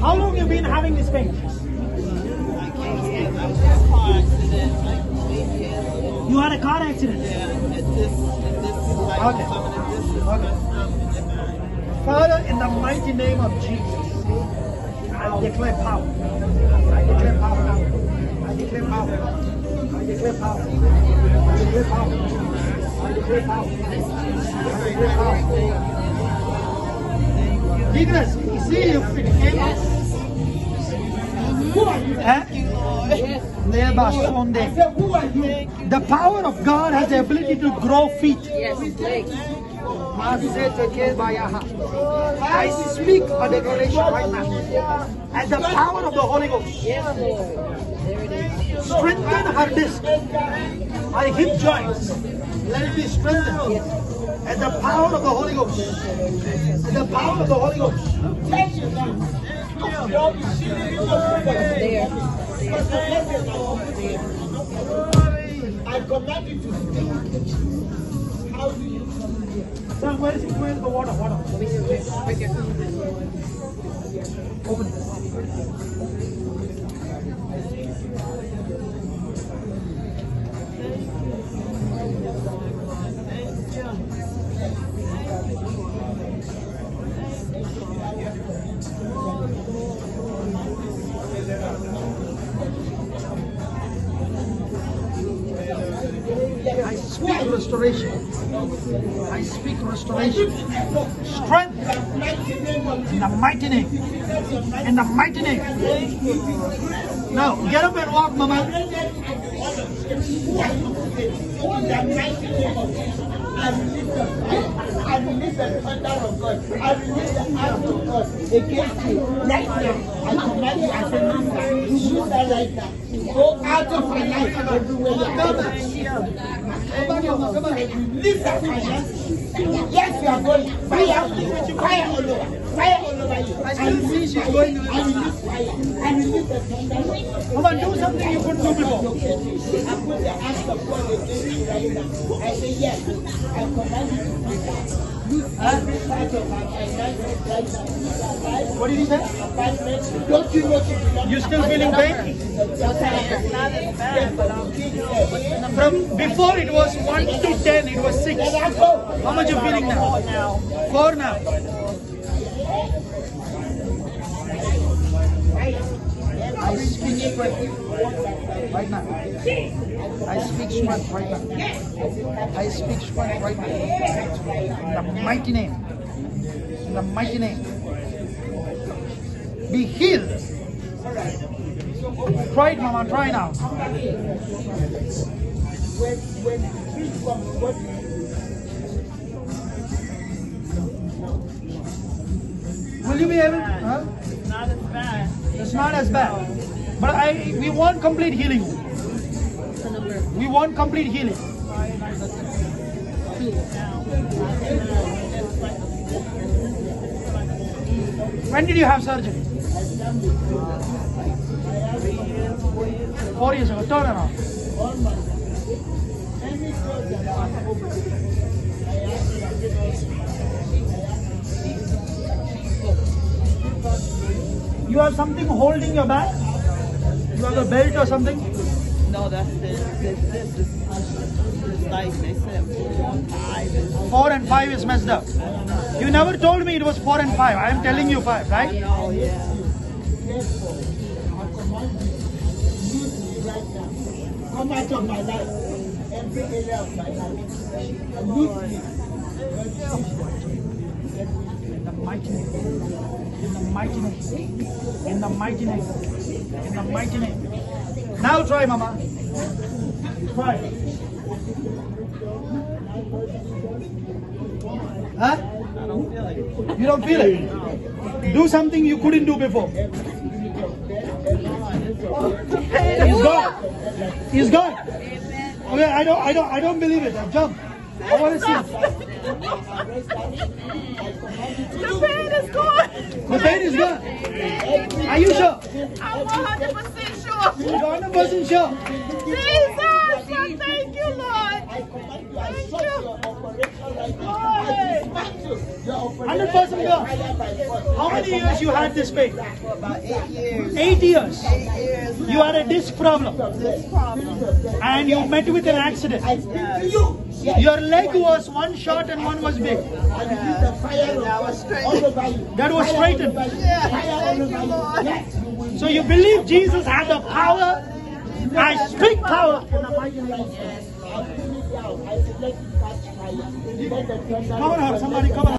How long you been having this pain? I can't stand. I was in a car accident like eight years ago. You had a car accident. Yeah, this, this like Okay. some of the distance. Okay. In Father, in the mighty name of Jesus, I declare power. I declare power. I declare power. I declare power. I declare power. I declare power. I declare power. Deaconess, you see you it came out. Who are you? Eh? Neba Sonde. Who are you? The power of God has the ability to grow feet. Yes. I speak a declaration right now. And the power of the Holy Ghost. Strengthen her disc. Her hip joints. Let it be strengthened. And the power of the Holy Ghost. And the power of the Holy Ghost. I command you to speak. How do you come Son, where is it? Where is the water? Water. Open it. Restoration. I speak restoration. Strength in the mighty name. In the mighty name. Now get up and walk, Mama. I release the. I release the thunder of God. I release the hand of God against you. Right now, I command you as a member. You use that right now. Go out of my life everywhere. Yes, you are going. Fire, fire all over. Fire all over you. I going. I fire. I the thunder. Mama, do something you couldn't do before. I put the hands of God against you right now. I say yes. I command you to do that. Use every part of my finances right now. Use our life, What did say? apartment. Don't you know You still feeling pain? From before it was 1 to 10, it was 6. How much you feeling now? 4 now. I speak strength right now. I speak strength right now. I speak strength right now. In the mighty name. In the mighty name. Be healed. Try it, Mama. Try now. Will you be able? Huh? It's not as bad. It's not as bad. But I, we want complete healing. We want complete healing. When did you have surgery? Four years ago. Turn around. You have something holding your back? You have a belt or something? No, that's this. This, this is it's like they said four and five. And, Four and five is messed up. You never told me it was four and five. I am telling you five, right? oh yeah. Come out of my life. Every area of my life. In the mighty name. In the mighty name. In the mighty name. In the mighty name. Now try, Mama. Try. Huh? I don't feel it. You don't feel it? Do something you couldn't do before. He's gone. He's gone. Okay, I don't, I don't, I don't believe it. I jump. I want to see. The pain is gone. The pain is gone. Are you sure? I'm 100% sure. You're 100% sure. Jesus, thank you, Lord. Thank you. Lord. And the person how many years you had this pain? About eight years. Eight years. You had a disc problem. This problem. And you met with an accident. I speak to you. Your leg was one short and one was big. That was straightened. So you believe Jesus had the power. a speak power. Come on, somebody come on.